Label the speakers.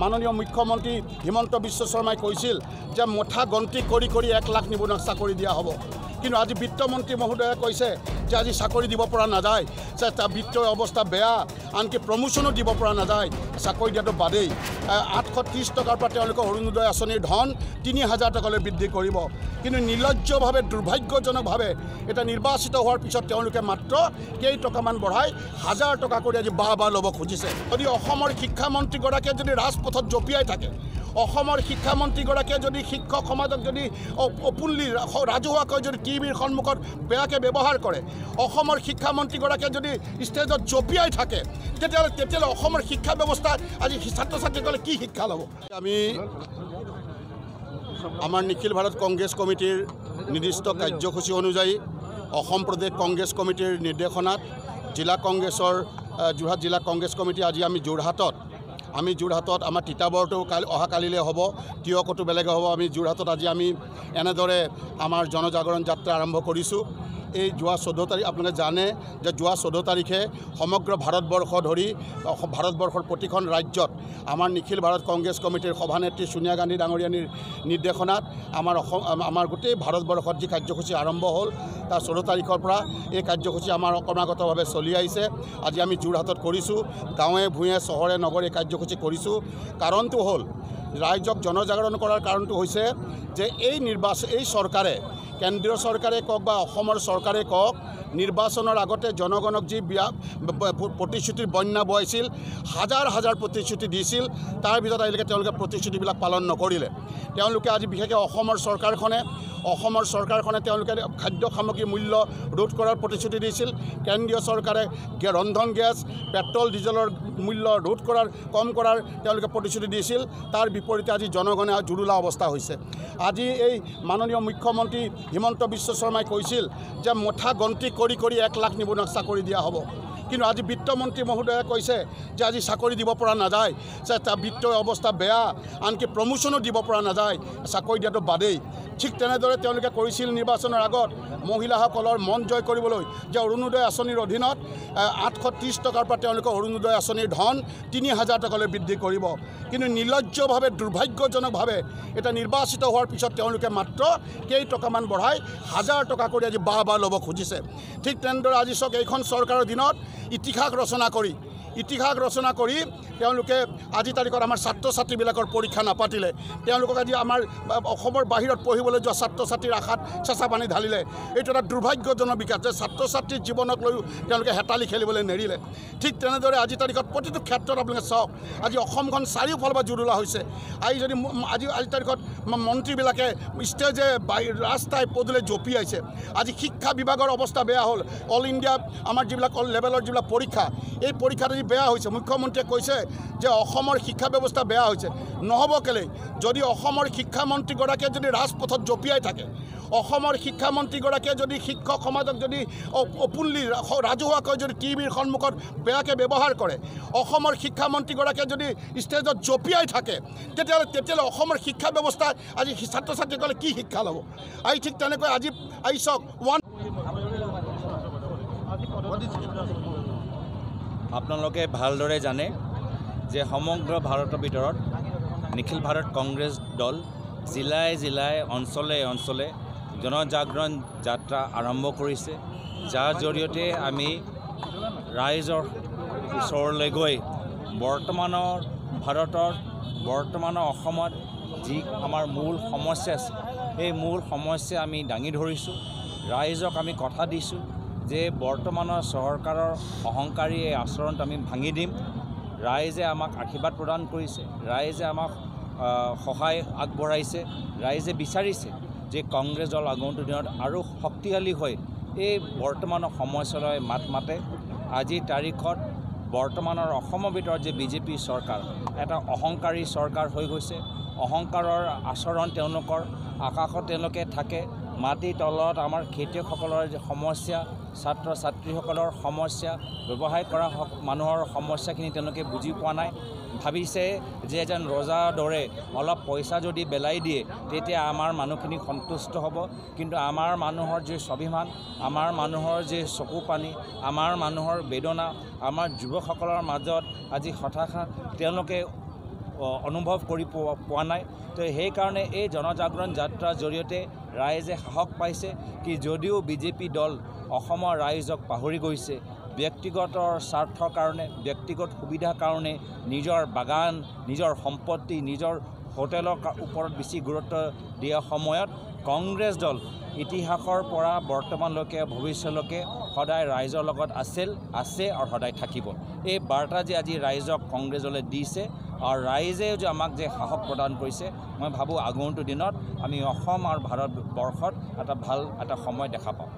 Speaker 1: মাননীয় মুখ্যমন্ত্ৰী হিমন্ত বিশ্ব শৰ্মাই কৈছিল যে মুঠা গন্তি কৰি কৰি এক লাখ নিবনুৱাক চাকৰি দিয়া হ'ব। কিন্তু আজি বিত্তমন্ত্ৰী মহোদয়ে কৈছে যে আজি চাকৰি দিব পৰা নাযায় যে তাৰ বিত্তীয় অৱস্থা বেয়া আনকি প্ৰমোশ্যনো দিব পৰা নাযায়। চাকৰি দিয়াটো বাদেই। আঠশ ত্ৰিছ টকাৰ পৰা তেওঁলোকে অৰুণোদয় আঁচনিৰ ধন তিনি হাজাৰ টকালৈ বৃদ্ধি কৰিব। কিন্তু নিৰ্লজ্জভাৱে দুৰ্ভাগ্যজনকভাৱে এতিয়া নিৰ্বাচিত হোৱাৰ পিছত তেওঁলোকে মাত্ৰ কেইটকামান বঢ়াই হাজাৰ টকা কৰি আজি বাহ বাহ ল'ব খুজিছে। যদি অসমৰ শিক্ষামন্ত্ৰীগৰাকীয়ে যদি ৰাজপথত জঁপিয়াই থাকে অসমৰ শিক্ষামন্ত্ৰীগৰাকীয়ে যদি শিক্ষক সমাজক যদি অপুল্লি ৰাজহুৱাকৈ যদি টিভিৰ সন্মুখত বেয়াকৈ ব্যৱহাৰ কৰে অসমৰ শিক্ষামন্ত্ৰীগৰাকীয়ে যদি ষ্টেজত জঁপিয়াই থাকে তেতিয়াহ'লে তেতিয়াহ'লে অসমৰ শিক্ষা ব্যৱস্থা আজি ছাত্ৰ ছাত্ৰীসকলে কি শিক্ষা ল'ব? আমি আমাৰ নিখিল ভাৰত কংগ্ৰেছ কমিটিৰ নিৰ্দিষ্ট কাৰ্যসূচী অনুযায়ী অসম প্ৰদেশ কংগ্ৰেছ কমিটিৰ নিৰ্দেশনাত জিলা কংগ্ৰেছৰ যোৰহাট জিলা কংগ্ৰেছ কমিটি আজি আমি যোৰহাটত আমি যোৰহাটত আমাৰ তিতাবৰটো কালি অহাকালিলৈ হ'ব তিয়কতো বেলেগে হ'ব। আমি যোৰহাটত আজি আমি এনেদৰে আমাৰ জনজাগৰণ যাত্ৰা আৰম্ভ কৰিছোঁ। এই যোৱা চৈধ্য তাৰিখ আপোনালোকে জানে যে যোৱা চৈধ্য তাৰিখে সমগ্ৰ ভাৰতবৰ্ষ ধৰি ভাৰতবৰ্ষৰ প্ৰতিখন ৰাজ্যত আমাৰ নিখিল ভাৰত কংগ্ৰেছ কমিটিৰ সভানেত্ৰী ছোনিয়া গান্ধী ডাঙৰীয়ানীৰ নিৰ্দেশনাত আমাৰ অসম আমাৰ গোটেই ভাৰতবৰ্ষত যি কাৰ্যসূচী আৰম্ভ হ'ল তাৰ চৈধ্য তাৰিখৰ পৰা এই কাৰ্যসূচী আমাৰ ক্ৰমাগতভাৱে চলি আহিছে। আজি আমি যোৰহাটত কৰিছোঁ গাঁৱে ভূঞে চহৰে নগৰে কাৰ্যসূচী কৰিছোঁ। কাৰণটো হ'ল ৰাইজক জনজাগৰণ কৰাৰ কাৰণটো হৈছে যে এই নিৰ্বাচন এই চৰকাৰে কেন্দ্ৰীয় চৰকাৰে কওক বা অসমৰ চৰকাৰে কওক নিৰ্বাচনৰ আগতে জনগণক যি প্ৰতিশ্ৰুতিৰ বন্যা বোৱাইছিল হাজাৰ হাজাৰ প্ৰতিশ্ৰুতি দিছিল তাৰ ভিতৰত আজিলৈকে তেওঁলোকে প্ৰতিশ্ৰুতিবিলাক পালন নকৰিলে। তেওঁলোকে আজি বিশেষকৈ অসমৰ চৰকাৰখনে অসমৰ চৰকাৰখনে তেওঁলোকে খাদ্য সামগ্ৰীৰ মূল্য ৰোধ কৰাৰ প্ৰতিশ্ৰুতি দিছিল। কেন্দ্ৰীয় চৰকাৰে ৰন্ধন গেছ পেট্ৰল ডিজেলৰ মূল্য ৰোধ কৰাৰ কম কৰাৰ তেওঁলোকে প্ৰতিশ্ৰুতি দিছিল। তাৰ বিপৰীতে আজি জনগণে জুৰুলা অৱস্থা হৈছে। আজি এই মাননীয় মুখ্যমন্ত্ৰী হিমন্ত বিশ্ব শৰ্মাই কৈছিল যে মুঠা গন্তি কৰি কৰি এক লাখ নিবনুৱাক চাকৰি দিয়া হ'ব। কিন্তু আজি বিত্তমন্ত্ৰী মহোদয়ে কৈছে যে আজি চাকৰি দিব পৰা নাযায় যে তাৰ বিত্তীয় অৱস্থা বেয়া আনকি প্ৰমোশ্যনো দিব পৰা নাযায় চাকৰি দিয়াটো বাদেই। ঠিক তেনেদৰে তেওঁলোকে কৰিছিল নিৰ্বাচনৰ আগত মহিলাসকলৰ মন জয় কৰিবলৈ যে অৰুণোদয় আঁচনিৰ অধীনত আঠশ ত্ৰিছ টকাৰ পৰা তেওঁলোকে অৰুণোদয় আঁচনিৰ ধন তিনি হাজাৰ টকালৈ বৃদ্ধি কৰিব। কিন্তু নিৰ্লজ্জভাৱে দুৰ্ভাগ্যজনকভাৱে এতিয়া নিৰ্বাচিত হোৱাৰ পিছত তেওঁলোকে মাত্ৰ কেইটকামান বঢ়াই হাজাৰ টকা কৰি আজি বাহ বাহ ল'ব খুজিছে। ঠিক তেনেদৰে আজি চাওক এইখন চৰকাৰৰ দিনত ইতিহাস ৰচনা কৰি ইতিহাস ৰচনা কৰি তেওঁলোকে আজি তাৰিখত আমাৰ ছাত্ৰ ছাত্ৰীবিলাকৰ পৰীক্ষা নাপাতিলে। তেওঁলোকক আজি আমাৰ অসমৰ বাহিৰত পঢ়িবলৈ যোৱা ছাত্ৰ ছাত্ৰীৰ আশাত চেঁচা পানী ঢালিলে। এইটো এটা দুৰ্ভাগ্যজনক বিকাশ যে ছাত্ৰ ছাত্ৰীৰ জীৱনক লৈও তেওঁলোকে হেতালি খেলিবলৈ নেৰিলে। ঠিক তেনেদৰে আজি তাৰিখত প্ৰতিটো ক্ষেত্ৰত আপোনালোকে চাওক আজি অসমখন চাৰিওফালৰ পৰা জুৰুলা হৈছে। আজি যদি আজি আজি তাৰিখত মন্ত্ৰীবিলাকে ষ্টেজে ৰাস্তাই পদূলে জঁপিয়াইছে আজি শিক্ষা বিভাগৰ অৱস্থা বেয়া হ'ল। অল ইণ্ডিয়া আমাৰ যিবিলাক অল লেভেলৰ যিবিলাক পৰীক্ষা এই পৰীক্ষাত আজি বেয়া হৈছে মুখ্যমন্ত্ৰীয়ে কৈছে যে অসমৰ শিক্ষা ব্যৱস্থা বেয়া হৈছে। নহ'ব কেলেই যদি অসমৰ শিক্ষামন্ত্ৰীগৰাকীয়ে যদি ৰাজপথত জঁপিয়াই থাকে অসমৰ শিক্ষামন্ত্ৰীগৰাকীয়ে যদি শিক্ষক সমাজক যদি অপুল্লি ৰাজহুৱাকৈ যদি টিভিৰ সন্মুখত বেয়াকৈ ব্যৱহাৰ কৰে অসমৰ শিক্ষামন্ত্ৰীগৰাকীয়ে যদি ষ্টেজত জঁপিয়াই থাকে তেতিয়াহ'লে তেতিয়াহ'লে অসমৰ শিক্ষা ব্যৱস্থা আজি ছাত্ৰ ছাত্ৰীসকলে কি শিক্ষা ল'ব? আজি ঠিক তেনেকৈ আজি আজি চাওক ওৱান
Speaker 2: আপোনালোকে ভালদৰে জানে যে সমগ্ৰ ভাৰতৰ ভিতৰত নিখিল ভাৰত কংগ্ৰেছ দল জিলাই জিলাই অঞ্চলে অঞ্চলে জনজাগৰণ যাত্ৰা আৰম্ভ কৰিছে। যাৰ জৰিয়তে আমি ৰাইজৰ ওচৰলৈ গৈ বৰ্তমানৰ ভাৰতৰ বৰ্তমানৰ অসমত যি আমাৰ মূল সমস্যা আছে সেই মূল সমস্যা আমি দাঙি ধৰিছোঁ। ৰাইজক আমি কথা দিছোঁ। যে বৰ্তমানৰ চৰকাৰৰ অহংকাৰী এই আচৰণটো আমি ভাঙি দিম। ৰাইজে আমাক আশীৰ্বাদ প্ৰদান কৰিছে। ৰাইজে আমাক সহায় আগবঢ়াইছে। ৰাইজে বিচাৰিছে যে কংগ্ৰেছ দল আগন্তুক দিনত আৰু শক্তিশালী হৈ এই বৰ্তমানৰ সমস্যালৈ মাত মাতে। আজিৰ তাৰিখত বৰ্তমানৰ অসমৰ ভিতৰত যে বিজেপি চৰকাৰ এটা অহংকাৰী চৰকাৰ হৈ গৈছে। অহংকাৰৰ আচৰণ তেওঁলোকৰ আকাশত তেওঁলোকে থাকে। মাটিৰ তলত আমাৰ খেতিয়কসকলৰ যে সমস্যা ছাত্ৰ ছাত্ৰীসকলৰ সমস্যা ব্যৱসায় কৰা মানুহৰ সমস্যাখিনি তেওঁলোকে বুজি পোৱা নাই। ভাবিছে যে এজন ৰজাৰ দৰে অলপ পইচা যদি বেলাই দিয়ে তেতিয়া আমাৰ মানুহখিনি সন্তুষ্ট হ'ব। কিন্তু আমাৰ মানুহৰ যি স্বাভিমান আমাৰ মানুহৰ যি চকু পানী আমাৰ মানুহৰ বেদনা আমাৰ যুৱকসকলৰ মাজত আজি হতাশা তেওঁলোকে অনুভৱ কৰি পোৱা পোৱা নাই। তো সেইকাৰণে এই জনজাগৰণ যাত্ৰাৰ জৰিয়তে ৰাইজে সাহস পাইছে কি যদিও বিজেপি দল অসমৰ ৰাইজক পাহৰি গৈছে ব্যক্তিগত স্বাৰ্থৰ কাৰণে ব্যক্তিগত সুবিধাৰ কাৰণে নিজৰ বাগান নিজৰ সম্পত্তি নিজৰ হোটেলৰ ওপৰত বেছি গুৰুত্ব দিয়া সময়ত কংগ্ৰেছ দল ইতিহাসৰ পৰা বৰ্তমানলৈকে ভৱিষ্যতলৈকে সদায় ৰাইজৰ লগত আছিল আছে আৰু সদায় থাকিব। এই বাৰ্তা যে আজি ৰাইজক কংগ্ৰেছ দলে দিছে আৰু ৰাইজে যে আমাক যে সাহস প্ৰদান কৰিছে মই ভাবোঁ আগন্তুক দিনত আমি অসম আৰু ভাৰতবৰ্ষত এটা ভাল এটা সময় দেখা পাম।